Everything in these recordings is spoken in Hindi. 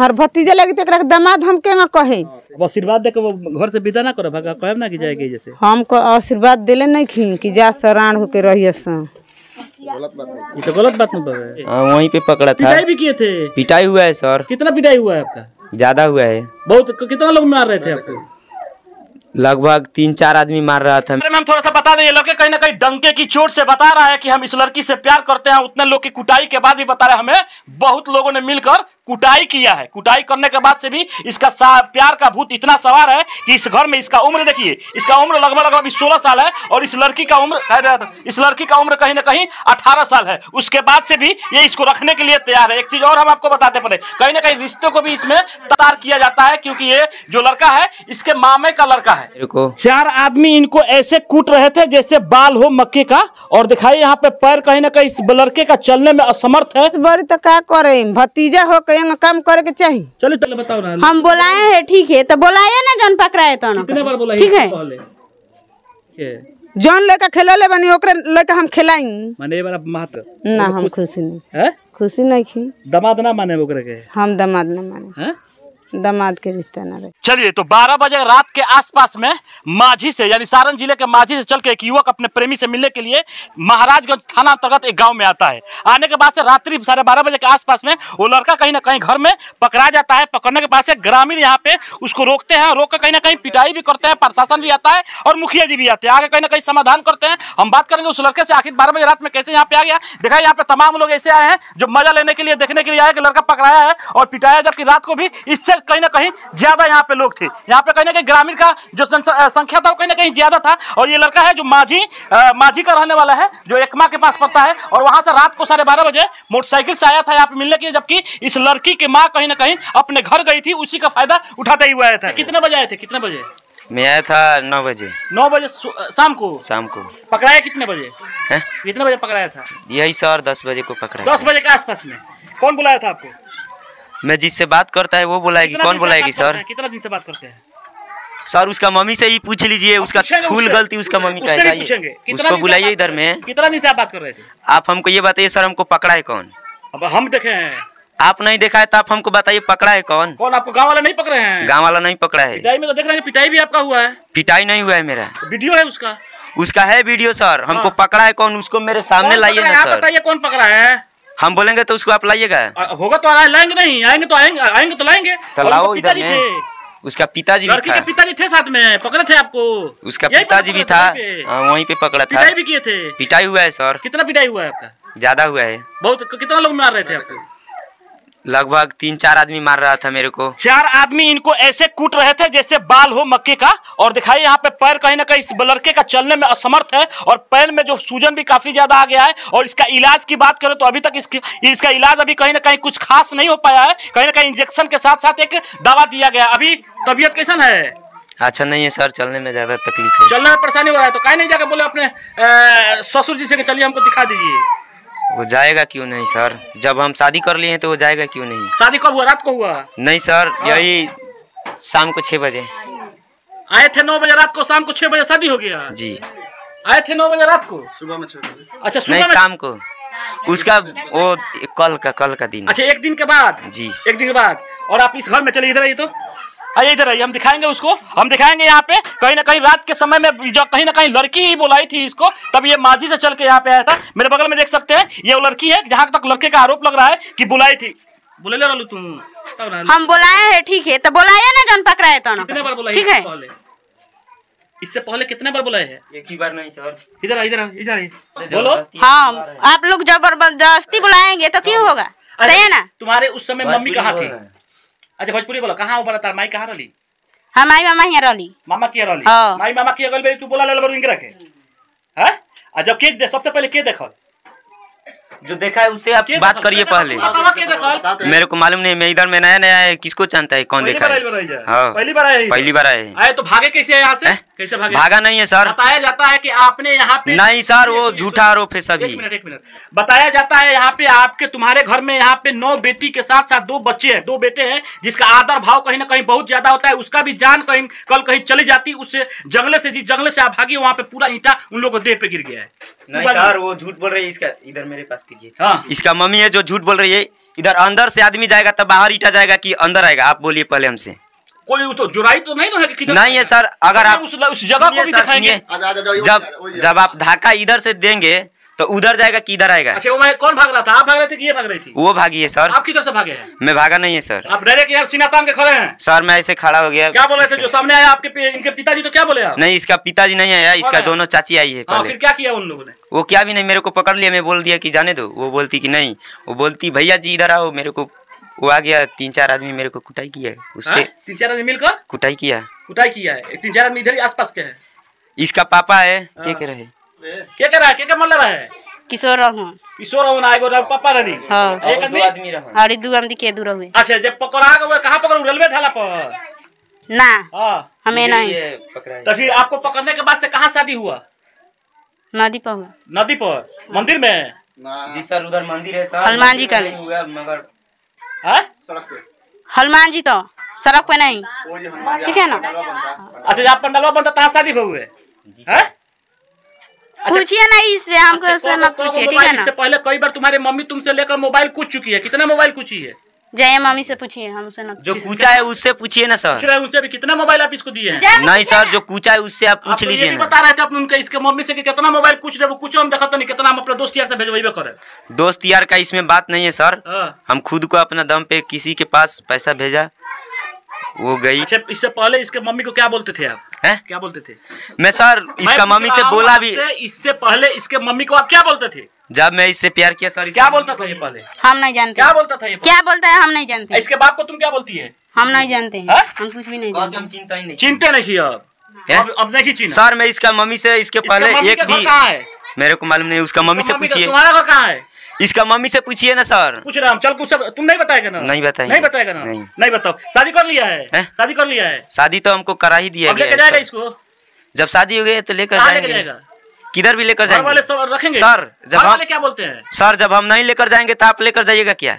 हर भतीजे लगी तो एक के दामाद हम के कहे? आशीर्वाद दे के वो घर से विदा ना करो भगा कहब ना कि जाएगी जैसे। हमको आशीर्वाद दिले नहीं खी कि जा सराण होके रहिए सन। ये तो गलत बात नहीं है हाँ, वहीं पे पकड़ा था पिटाई भी किए थे? पिटाई हुआ है सर। कितना पिटाई हुआ है आपका? ज़्यादा हुआ है। बहुत कितना लोग मार रहे थे आपको? लगभग तीन चार आदमी मार रहा था। मैम, थोड़ा सा बता दें ये लड़के कहीं ना कहीं डंके की चोट से बता रहा है कि हम इस लड़की से प्यार करते हैं, उतने लोग की कुटाई के बाद भी बता रहे हमें बहुत लोगों ने मिलकर कुटाई किया है। कुटाई करने के बाद से भी इसका प्यार का भूत इतना सवार है कि इस घर में इसका उम्र देखिए, इसका उम्र लगभग लगभग अभी सोलह साल है और इस लड़की का उम्र इस लड़की का उम्र कहीं ना कहीं अठारह साल है। उसके बाद से भी ये इसको रखने के लिए तैयार है। एक चीज़ और हम आपको बताते पड़े कहीं ना कहीं रिश्ते को भी इसमें ततार किया जाता है, क्योंकि ये जो लड़का है, इसके मामे का लड़का है। को। चार आदमी इनको ऐसे कूट रहे थे जैसे बाल हो मक्के का। और दिखाई यहाँ पे पैर कहीं ना कहीं इस लड़के का चलने में असमर्थ है। बड़ी तो का करे? भतीजा हो के यहाँ काम करे के चाहिए चलिए पहले बताओ ना। हम बुलाए हैं ठीक है। तो बुलाइए ना जन पकड़ाए तो ना। कितने बार बोला ठीक है। जौन लड़का खेलले बनी ओकरे लड़का हम खिलाई माने ये बार आप महत। ना हम खुशी नहीं। है? खुशी नहीं खी दमाद ना माने ओकरे के। हम दमाद ना माने। हैं? दामाद के रिश्ते ना रहे। चलिए तो 12 बजे रात के आसपास में माझी से, यानी सारण ज़िले के माझी से चल के एक युवक अपने प्रेमी से मिलने के लिए महाराजगंज थाना अंतर्गत एक गाँव में आता है। आने के बाद से रात्रि साढ़े बारह बजे के आसपास में वो लड़का कहीं ना कहीं घर में पकड़ा जाता है। पकड़ने के बाद से ग्रामीण यहाँ पे उसको रोकते हैं, रोक कर कहीं ना कहीं पिटाई भी करते हैं, प्रशासन भी आता है और मुखिया जी भी आते हैं। आगे कहीं ना कहीं समाधान करते हैं। हम बात करेंगे उस लड़के से, आखिर बारह बजे रात में कैसे यहाँ पे आ गया? देखा यहाँ पे तमाम लोग ऐसे आए हैं जो मज़ा लेने के लिए, देखने के लिए आए कि लड़का पकड़ाया है और पिटाया जबकि रात को भी इससे कहीं ना कहीं ज़्यादा यहाँ पे लोग थे। यहाँ पे कहीं ना कहीं ग्रामीण का जो संख्या था वो कहीं ना कहीं ज़्यादा था। और ये लड़का है जो माझी माझी का रहने वाला है जो एकमा के पास पड़ता है। और वहाँ से रात को साढ़े बारह बजे मोटरसाइकिल से आया था यहाँ पे मिलने के लिए जबकि इस लड़की की माँ कहीं ना कहीं अपने घर गई थी उसी का फ़ायदा उठाते ही हुए आया था। कितने बजे आए थे? कितने बजे? मैं आया था नौ बजे। नौ बजे शाम को? शाम को। पकड़ाया कितने बजे? हैं? कितने बजे पकड़ाया था? यही सर दस बजे को पकड़ा दस बजे के आसपास में। कौन बुलाया था आपको? मैं जिससे बात करता है वो बुलाएगी। कौन बुलाएगी सर? कितना दिन से बात करते हैं? सर उसका मम्मी से ही पूछ लीजिए उसका फुल गलती उसका मम्मी का है उसको बुलाइए इधर में। कितना दिन से आप बात कर रहे थे? आप हमको ये बताइए सर हमको पकड़ा है कौन? अब हम देखे हैं। आप नहीं देखा है तो आप हमको बताइए पकड़ा है कौन? कौन आपको गाँव वाले नहीं पकड़े हैं? गाँव वाला नहीं पकड़ा है। पिटाई में तो देख रहे हैं पिटाई भी आपका हुआ है। पिटाई नहीं हुआ है मेरा। वीडियो है उसका। उसका है वीडियो सर। हमको हाँ। पकड़ा है कौन? उसको मेरे सामने लाइए पकड़ा ना सर। कौन पकड़ा है? हम बोलेंगे तो उसको आप लाइएगा। होगा तो लाएँगे नहीं आएँगे तो आएँगे आएँगे तो लाएँगे। तो लाओ इधर में। उसका पिताजी भी लड़की के था पिताजी थे साथ में पकड़े थे आपको। उसका पिताजी भी था। हाँ, वहीं पे पकड़ा था। पिटाई भी किए थे। पिटाई हुआ है सर। कितना पिटाई हुआ है आपका? ज़्यादा हुआ है। बहुत कितना लोग मार रहे थे आपको? लगभग तीन चार आदमी मार रहा था मेरे को। चार आदमी इनको ऐसे कूट रहे थे जैसे बाल हो मक्के का। और दिखाई यहाँ पे पैर कहीं ना कहीं इस लड़के का चलने में असमर्थ है और पैर में जो सूजन भी काफ़ी ज़्यादा आ गया है। और इसका इलाज की बात करें तो अभी तक इसकी इसका इलाज अभी कहीं ना कहीं कुछ खास नहीं हो पाया है। कहीं ना कहीं इंजेक्शन के साथ साथ एक दवा दिया गया। अभी तबीयत कैसन है? अच्छा नहीं है सर चलने में ज़्यादा तकलीफ़ है। चलने में परेशानी हो रहा है तो कहीं नहीं जाकर बोले अपने ससुर जी से चलिए हमको दिखा दीजिए। वो जाएगा क्यों नहीं सर? जब हम शादी कर लिए हैं तो वो जाएगा क्यों नहीं? शादी कब हुआ? रात को हुआ? नहीं सर यही शाम को छह बजे। आए थे नौ बजे रात को शाम को छह बजे शादी हो गया? जी। आए थे नौ बजे रात को? सुबह में छह अच्छा सुबह में शाम को। उसका वो कल का कल का दिन। अच्छा एक दिन के बाद? जी। एक दिन के बाद? और आप इस घर में चले इधर आइए तो? आइए इधर आइए हम दिखाएँगे उसको। हम दिखाएँगे यहाँ पे कहीं ना कहीं रात के समय में जो कहीं ना कहीं लड़की ही बुलाई थी इसको तब ये माझी से चल के यहाँ पे आया था। मेरे बगल में देख सकते हैं ये वो लड़की है जहाँ तक लड़के का आरोप लग रहा है कि बुलाई थी। बुले ले रहलू तुम हम बुलाए हैं ठीक है तो बुलाइए ना जन पकड़ाए तो ना। कितने बार बुलाई ठीक है? इससे पहले कितने बार बुलाए हैं? एक ही बार नहीं सर। इधर आ, इधर इधर बोलो। हाँ। आप लोग ज़बरदस्ती बुलाएँगे तो क्यों होगा? अरे, ना? तुम्हारे उस समय मम्मी कहाँ थी? रहे हैं। अच्छा भोजपुरी बोलो कहाँ ऊपर तार माई कहाँ रही माई मामा यहाँ रही मामा किया रही हाँ। माई मामा किया गल बेरी तू बोला ले इंगरा के हैं आ जब के दे सबसे पहले के देखल जो देखा है उससे आप बात करिए पहले। मेरे को मालूम नहीं मैं इधर में नया नया है किसको जानता है कौन देखा है? हाँ। पहली बार आए पहली बार आए आए तो भागे कैसे यहाँ से? हैं? कैसे भागे? भागा नहीं है सर। बताया जाता है कि आपने यहाँ पे नहीं सर वो झूठा आरोप है एक सभी मिनट एक मिनट। बताया जाता है यहाँ पे आपके तुम्हारे घर में यहाँ पे नौ बेटी के साथ साथ दो बच्चे हैं दो बेटे हैं जिसका आदर भाव कहीं ना कहीं बहुत ज़्यादा होता है उसका भी जान कहीं कल कहीं चली जाती उससे जंगले से जिस जंगले से आप भागी वहाँ पे पूरा ईटा उन लोगों को देह पे गिर गया है। नहीं सर वो झूठ बोल रही है इसका इधर मेरे पास कीजिए। हाँ। इसका मम्मी है जो झूठ बोल रही है इधर अंदर से आदमी जाएगा तब बाहर ईटा जाएगा कि अंदर आएगा आप बोलिए पहले हमसे। कोई तो जुराई तो नहीं ना है कि किधर नहीं है सर अगर आप उस, उस जगह को भी दिखाएँगे। जब जब आप धाका इधर से देंगे तो उधर जाएगा कि इधर आएगा? अच्छा वो मैं कौन भाग रहा था? आप भाग रहे थे कि ये भाग रही थी? वो भागी है सर। आप किधर से भागे हैं? मैं भागा नहीं है सर। आप डायरेक्ट यहाँ सीना तान के खड़े हैं। सर मैं ऐसे खड़ा हो गया। क्या बोले थे जो सामने आया आपके पे- इनके पिताजी तो क्या बोले आप? नहीं इसका पिताजी नहीं आया इसका दोनों चाची आई है हाँ पहले। फिर क्या किया उन लोगों ने? वो क्या भी नहीं मेरे को पकड़ लिया मैं बोल दिया कि जाने दो। वो बोलती कि नहीं वो बोलती भैया जी इधर आओ मेरे को वो आ गया तीन चार आदमी मेरे को कुटाई किया है। हाँ? उससे तीन चार आदमी मिलकर? कुटाई किया। कुटाई किया है। तीन चार आदमी इधर ही आसपास के हैं। इसका पापा है हाँ। के कह रहे क्या कह रहा है? क्या क्या मन रहा है? किशोर हूँ किशोर होना आएगो रब पापा रही हाँ। एक आदमी दो आदमी? रहा। और दू आदमी के दूर हुए अच्छा जब पकड़ा गए कहाँ पकड़ू? रेलवे ढाला पर? ना। हाँ। हमें नहीं। तो फिर आपको पकड़ने के बाद से कहाँ शादी हुआ? नदी पर हुआ। नदी पर? मंदिर में? जी सर उधर मंदिर है सर हनुमान जी का मगर? हनुमान जी तो सड़क पे नहीं। ठीक है ना? अच्छा जब पंडलवा बनता तहाँ शादी हुए? हैं? पूछिए ना इससे हमको अच्छा, से ना कौन- कौन पूछिए ठीक है ना? इससे पहले कई बार तुम्हारे मम्मी तुमसे लेकर मोबाइल कुछ चुकी है? कितना मोबाइल कूची है? जय मम्मी से पूछिए हमसे ना जो कूचा है उससे पूछिए ना सर। उनसे भी कितना मोबाइल आप इसको दिए हैं? नहीं सर जो कूचा है उससे आप पूछ तो लीजिए ना। बता रहे थे अपने उनके इसके मम्मी से कि कितना मोबाइल कुछ देबो कुछ हम देखा नहीं कितना हम अपने दोस्त यार से भेजबे करे। दोस्त यार का इसमें बात नहीं है सर। हाँ। हम खुद को अपना दम पे किसी के पास पैसा भेजा वो गई। अच्छा इससे पहले इसके मम्मी को क्या बोलते थे आप? है? क्या बोलते थे? मैं सर इसका मम्मी से बोला भी इससे पहले इसके मम्मी को आप क्या बोलते थे? जब मैं इससे प्यार किया सर क्या बोलता था ये पहले? हम नहीं जानते। क्या बोलता था ये क्या बोलता है हम नहीं जानते। इसके बाप को तुम क्या बोलती है? हम नहीं जानते हाँ? हैं? हम कुछ भी नहीं जानते। हम चिंता ही नहीं चिंते नहीं अब अब अब नहीं चिन्ह सर मैं इसका मम्मी से इसके पहले एक भी कहाँ है? मेरे को मालूम नहीं उसका मम्मी से पूछिए। तुम्हारा घर कहाँ है? इसका मम्मी से पूछिए ना सर पूछ रहा हूँ चल कुछ सब तुम नहीं बताएगा ना? नहीं बताएँगे। नहीं बताएगा ना? नहीं। नहीं बताओ। शादी कर लिया है? हैं? शादी कर लिया है? शादी तो हमको करा ही दिया गया है, जाएगा इसको? जब शादी हो गई तो लेकर जाएगा? किधर भी लेकर जाएँगे वाले सब रखेंगे। सर, जब हम- वाले क्या बोलते हैं? सर जब हम नहीं लेकर जाएँगे तो आप लेकर जाइएगा क्या?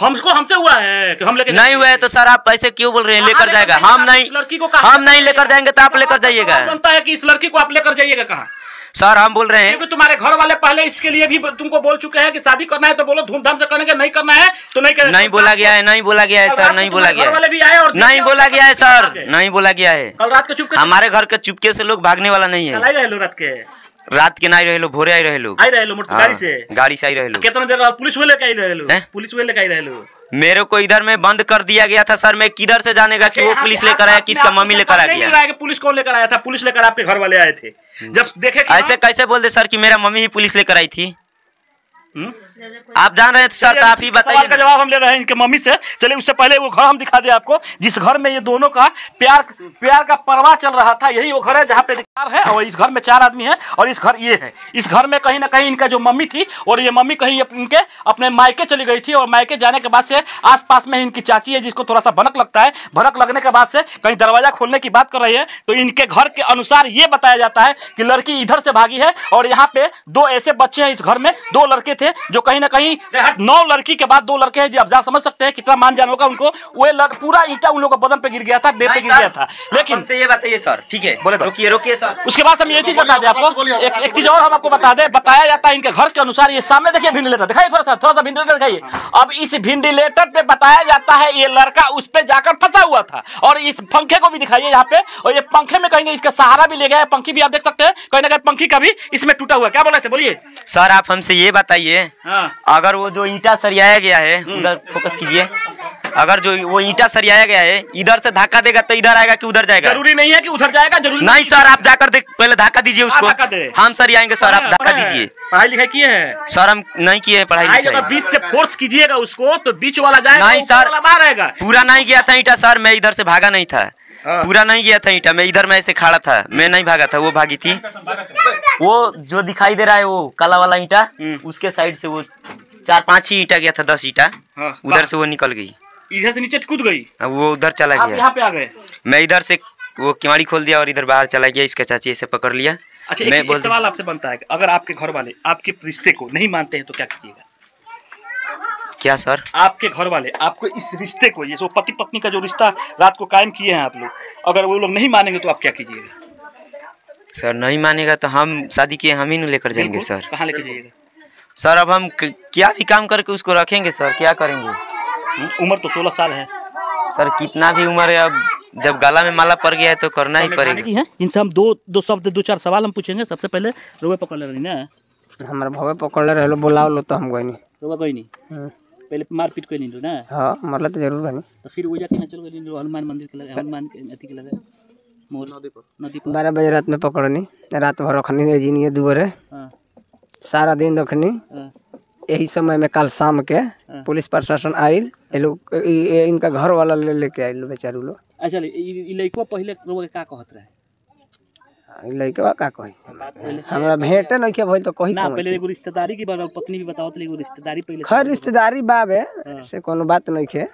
हमको हमसे हुआ है कि हम लेकर नहीं हुआ है तो सर आप ऐसे क्यों बोल रहे हैं? लेकर जाएगा। हम नहीं लड़की को हम नहीं लेकर जाएँगे तो आप लेकर जाइएगा। बनता है की इस लड़की को आप लेकर जाइएगा कहाँ? सर हम बोल रहे हैं। क्योंकि तुम्हारे घर वाले पहले इसके लिए भी तुमको बोल चुके हैं कि शादी करना है तो बोलो धूमधाम से करेंगे नहीं करना है तो नहीं करेंगे। नहीं बोला गया है नहीं बोला गया है सर नहीं बोला गया वाले है। भी आए और नहीं बोला गया है सर नहीं बोला गया है। कल रात को चुपके हमारे घर के चुपके से लोग भागने वाला नहीं है। रात के। रात के नहीं रहे लोग भोरे आई रहे लोग आई रहेलो मोटर हाँ, गाड़ी से? गाड़ी से आई रहे लोग कितना देर पुलिस वाले लेके आई रहलो? पुलिस वाले लेके आई रहे लो मेरे को इधर में बंद कर दिया गया था सर। मैं किधर से जानेगा कि वो पुलिस लेकर आया किसका मम्मी लेकर आ गया? है कि पुलिस कौन लेकर आया था? पुलिस लेकर आपके घर वाले आए थे। जब देखे ऐसे कैसे बोल दे सर कि मेरा मम्मी ही पुलिस लेकर आई थी? हम्म? आप जान रहे हैं तो सर आप ही सवाल बताइए का जवाब हम ले रहे हैं इनके मम्मी से। चलिए उससे पहले वो घर हम दिखा दे आपको जिस घर में ये दोनों का प्यार प्यार का परवाह चल रहा था यही वो घर है जहाँ पे चार है और इस घर में चार आदमी है और इस घर ये है। इस घर में कहीं ना कहीं इनका जो मम्मी थी और ये मम्मी कहीं इनके अपने मायके चली गई थी और मायके जाने के बाद से आसपास में इनकी चाची है जिसको थोड़ा सा भनक लगता है। भनक लगने के बाद से कहीं दरवाज़ा खोलने की बात कर रही है तो इनके घर के अनुसार ये बताया जाता है कि लड़की इधर से भागी है और यहाँ पे दो ऐसे बच्चे हैं इस घर में दो लड़के थे जो कहीं ना कहीं नौ लड़की के बाद दो लड़के हैं जी आप जा समझ सकते हैं कितना मान जान होगा उनको। वो पूरा ईंटा उन लोगों के बदन पे गिर गया था देह पे गिर गया था। लेकिन ये बताइए सर ठीक है? बोले तो। रुकिए रुकिए सर। उसके बाद हम ये चीज़ बता दें आपको एक चीज़ और हम आपको बता दें बताया जाता है इनके घर के अनुसार ये सामने देखिए वेंटिलेटर दिखाइए थोड़ा सा थोड़ा सा वेंटिलेटर दिखाइए। अब इस वेंटिलेटर पे बताया जाता है ये लड़का उस पे जाकर फंसा हुआ था। और इस पंखे को भी दिखाइए यहाँ पे और ये पंखे में कहेंगे इसका सहारा भी ले गया है पंखी भी आप देख सकते हैं कहीं ना कहीं पंखी का भी इसमें टूटा हुआ क्या बोल रहे थे बोलिए। सर आप हमसे ये बताइए हाँ। अगर वो जो ईटा सरियाया गया है उधर फोकस कीजिए। अगर जो वो ईटा सरियाया गया है इधर से धक्का देगा तो इधर आएगा कि उधर जाएगा? ज़रूरी नहीं है कि उधर जाएगा ज़रूरी नहीं सर आप जाकर देख पहले धक्का दीजिए हाँ, उसको। हम सरियाएँगे सर आप धक्का दीजिए। पढ़ाई लिखाई किए हैं? सर हम नहीं किए हैं पढ़ाई लिखाई। बीच से फोर्स कीजिएगा उसको तो बीच वाला जाएगा नहीं, सर। पूरा नहीं गया था ईटा सर मैं इधर से भागा नहीं था। हाँ। पूरा नहीं गया था ईटा मैं इधर में ऐसे खड़ा था मैं नहीं भागा था वो भागी थी। वो जो दिखाई दे रहा है वो काला वाला ईंटा हम्म। उसके साइड से वो चार पाँच ही ईटा गया था दस ईंटा। हाँ, उधर से वो निकल गई। इधर से नीचे कूद गई। अब वो उधर चला गया। यहाँ पे आ गए? मैं इधर से वो किवाड़ी खोल दिया और इधर बाहर चला गया इसका चाची ऐसे पकड़ लिया। अच्छा मैं एक बोल सवाल आपसे बनता है कि अगर आपके घर वाले आपके रिश्ते को नहीं मानते हैं तो क्या कीजिएगा? क्या सर? आपके घर वाले आपको इस रिश्ते को ये पति पत्नी का जो रिश्ता रात को कायम किए हैं आप लोग अगर वो लोग नहीं मानेंगे तो आप क्या कीजिएगा? सर नहीं मानेगा तो हम शादी किए हम ही नहीं लेकर जाएँगे सर। कहाँ लेकर जाइएगा? सर अब हम क्या भी काम करके उसको रखेंगे सर? क्या करेंगे? उम्र तो सोलह साल है। सर कितना भी उम्र है अब जब गला में माला पड़ गया है तो करना ही पड़ेगा। है? जिनसे हम दो दो शब्द दो चार सवाल हम पूछेंगे सबसे पहले रोवे पकड़ ले रही ना? हमारा भवे पकड़ ले रहे बोलाओ लो तो हम गए नहीं। रोवा कोई नहीं? हम्म। पहले मारपीट कोई नहीं लो ना। हाँ मरला तो ज़रूर बनी तो फिर वो जाके ना चल गई लो हनुमान मंदिर के लगे हनुमान के अथी के लगे। मोर नदी पर। बारह बजे रात में पकड़नी रात भर रखनी जिनिए दुआरे। हाँ। सारा दिन रखनी। हाँ। यही समय में कल शाम के पुलिस प्रशासन आयल। ये लोग इ- इनका घर वाला ले लेके लोग बेचारू लोग। अच्छा ले, लइकवा पहले रोवा के का कहत रहे? लड़के का कही। हमरा भेंटे नहीं के भइल तो कही ना पहले एगो रिश्तेदारी की बात पत्नी भी बताओ तो एगो रिश्तेदारी पहले खैर रिश्तेदारी बाबे से कोनो बात नहीं खे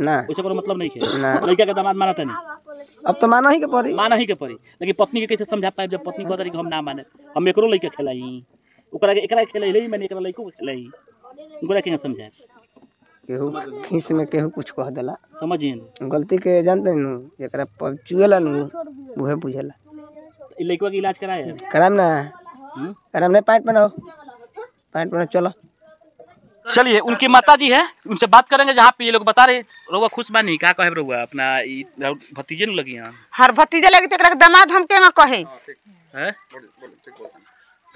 ना। उसे कोनो मतलब नहीं है ना। लड़का के दामाद माना था नहीं अब तो माना ही के पड़ी। माना ही के पड़ी। लेकिन पत्नी के कैसे समझा पाए जब पत्नी कहता कि हम ना माने हम एकरो लइका खेलाई ओकरा के एकरा खेलाई ले मैंने एकरा लइको के खेलाई ओकरा के समझाए केहू खीस में केहू कुछ कह देला। समझिए गलती के जानते नु एकरा प- चुएला नु उहे बुझेला। ई लइकवा के इलाज कराए कराम ना। हम्म? कराम नहीं पैंट पहनाओ। पैंट पहनाओ चलो। चलिए उनकी माता जी है उनसे बात करेंगे जहाँ पे ये लोग बता रहे रोवा खुश बानी का कहे रोवा अपना भतीजे लगी हर भतीजा लगी तो दामाद हम के कहे? है?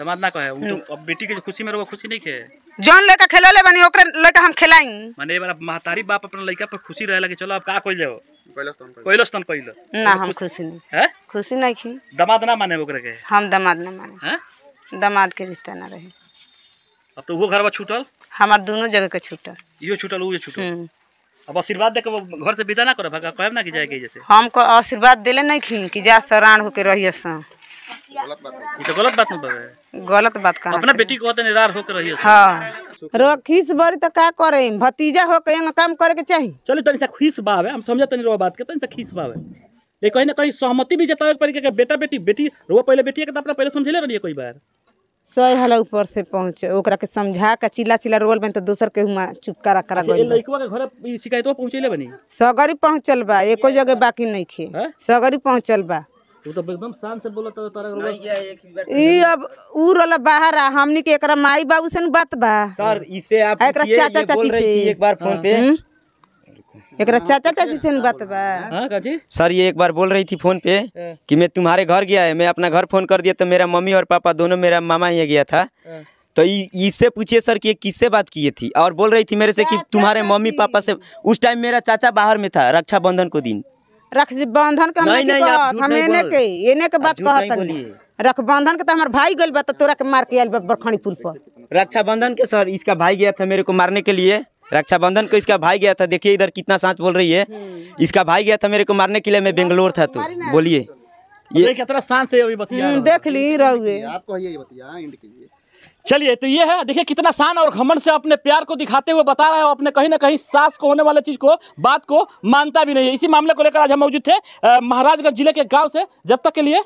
दामाद ना कहे उ तो अब बेटी के खुशी में रोवा खुशी नहीं खे जौन लड़का खेलले बनी ओकरे लड़का हम खिलाई माने ये बार महतारी बाप अपना लड़का पर खुशी रहे लगे चलो अब का कोई जाओ? कोइलस तन कोइल। ना हम खुशी नहीं। है? खुशी नहीं खी दामाद ना माने ओकरे के। हम दामाद न माने। हैं? दामाद के रिश्ता ना रहे। अब तो वो घर बा छूटल? हमार दोनों जगह के छूटल। इहो छूटल वो छूटल। हम्म। अब आशीर्वाद दे के वो घर से विदा ना करे भगा कहब ना कि जाए के जैसे। हमको आशीर्वाद दिले नहीं खी कि जा सराण होके रहिए सा ये तो गलत बात न गलत बात कहा अपना बेटी को निरार होकर रहिए हाँ। रोखीस बड़ी तो का करे? भतीजा हो के काम करे के चाहिए चलिए तनी सा खीस बावे। हम समझे तनी रो बात के तनी सा खीस बावे। ये कहीं ना कहीं सहमति भी जतावे पड़ी के बेटा बेटी बेटी रो पहले बेटी के तो अपना पहले समझले रहिए कोई बार सही हला ऊपर से पहुँचे ओकरा के समझा के चिल्ला चिल्ला रोल में तो दूसर के हुआ चुप करा करा अच्छा, बा। लड़कवा के घर ई शिकायतवा पहुंचेले बनी? सगरी पहुँचल बा एको जगह बाकी नहीं खे। सगरी पहुँचल बा। तू तो एकदम शान से बोलत हो तारा रोवा ई अब ऊ रोला बाहर आ हमनी के एकरा माई बाबू से बात बा। सर इससे आप एकरा चाचा चाची से। बार फ़ोन पे? हम्म? एकरा चाचा चाची से बात बा। हाँ काजी सर ये एक बार बोल रही थी फ़ोन पे हाँ। कि मैं तुम्हारे घर गया है मैं अपना घर फ़ोन कर दिया तो मेरा मम्मी और पापा दोनों मेरा मामा यहाँ गया था। हाँ। तो इससे पूछिए सर कि ये किससे बात किए थी? और बोल रही थी मेरे से कि तुम्हारे मम्मी पापा से उस टाइम मेरा चाचा बाहर में था रक्षाबंधन को दिन। रख बंधन के हम नहीं, नहीं आप झूठ हम नहीं एने बोल। के एने के बात झूठ नहीं कहत बोलिए। रख बंधन के तो हमार भाई गइल बा तो तोरा के मार के आइल बा बरखणी पुल पर। रक्षाबंधन के सर इसका भाई गया था मेरे को मारने के लिए। रक्षाबंधन को इसका भाई गया था देखिए इधर कितना सांच बोल रही है। इसका भाई गया था मेरे को मारने के लिए मैं बेंगलोर था तो बोलिए। ये कितना शान से अभी बतिया। हम्म, देख ली रहुए। चलिए तो ये है, देखिए कितना शान और घमंड से अपने प्यार को दिखाते हुए बता रहा है और अपने कहीं ना कहीं सास को होने वाले चीज़ को, बात को मानता भी नहीं है। इसी मामले को लेकर आज हम मौजूद थे महाराजगंज ज़िले के गाँव से, जब तक के लिए